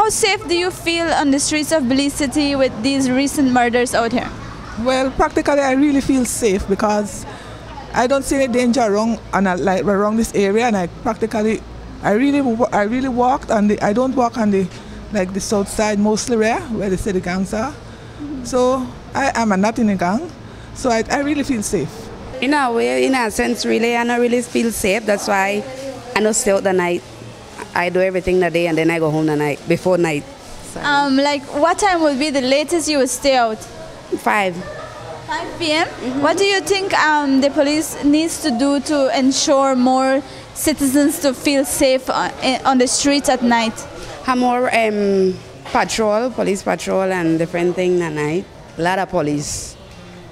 how safe do you feel on the streets of Belize City with these recent murders out here? Well, practically, I really feel safe because I don't see any danger around and I, like around this area, and I practically, I really, I really walked on the. I don't walk on the, like the south side mostly where where they say the gangs are. So I am not in a gang, so I, I really feel safe. In a way, in a sense, really, I don't really feel safe. That's why I don't stay out the night. I do everything the day and then I go home the night before night. So Um, like what time would be the latest you would stay out? five. 5 p.m. What do you think um, the police needs to do to ensure more citizens to feel safe on, on the streets at night? Have more um, patrol, police patrol and different thing at night. A lot of police.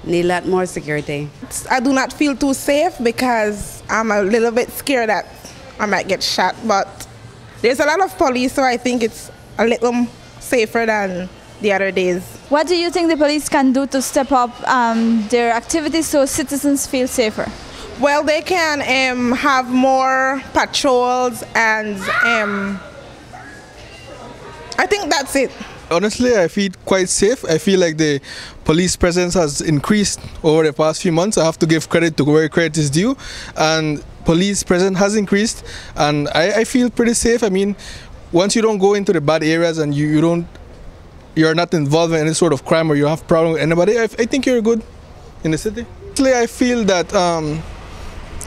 Need a lot more security. I do not feel too safe because I'm a little bit scared that I might get shot. But there's a lot of police, so I think it's a little safer than the other days. What do you think the police can do to step up um, their activities so citizens feel safer? Well, they can um, have more patrols and um, I think that's it. Honestly, I feel quite safe. I feel like the police presence has increased over the past few months. I have to give credit to where credit is due, and police presence has increased, and I, I feel pretty safe. I mean, once you don't go into the bad areas and you, you don't, you're not involved in any sort of crime or you have problem with anybody, I, I think you're good in the city. Actually, I feel that um,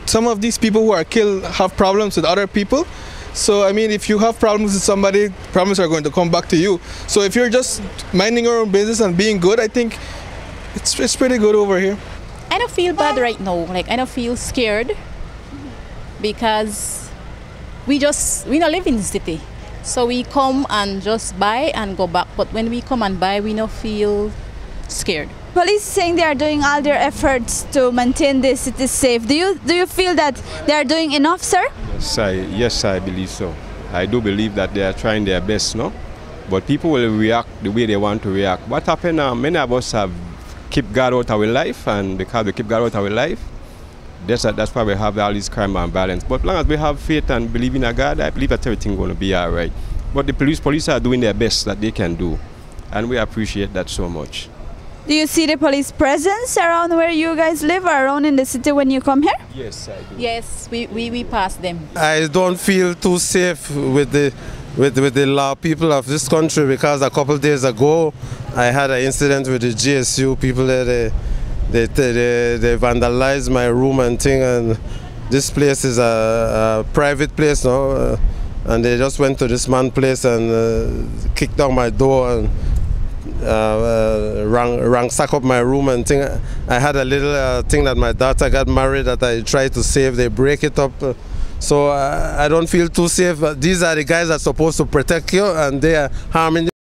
some of these people who are killed have problems with other people. So I mean, if you have problems with somebody, problems are going to come back to you. So if you're just minding your own business and being good, I think it's it's pretty good over here. I don't feel bad right now. Like I don't feel scared because we just we don't live in the city. So we come and just buy and go back. But when we come and buy, we don't feel scared. Police saying they are doing all their efforts to maintain the city safe. Do you do you feel that they are doing enough, sir? Yes, I, yes, I believe so. I do believe that they are trying their best, no? But people will react the way they want to react. What happened now, many of us have keep God out of our life, and because we keep God out of our life, that's, that's why we have all this crime and violence. But as long as we have faith and believe in a God, I believe that everything's going to be all right. But the police, police are doing their best that they can do, and we appreciate that so much. Do you see the police presence around where you guys live or around in the city when you come here? Yes, I do. Yes, we, we, we pass them. I don't feel too safe with the with, with the law people of this country because a couple days ago I had an incident with the GSU people there. They, they, they, they vandalized my room and thing and this place is a, a private place now uh, and they just went to this man place and uh, kicked down my door and uh, uh, rang, up my room and thing. I had a little uh, thing that my daughter got married that I tried to save. They break it up. so uh, I don't feel too safe. These are the guys that are supposed to protect you and they are harming.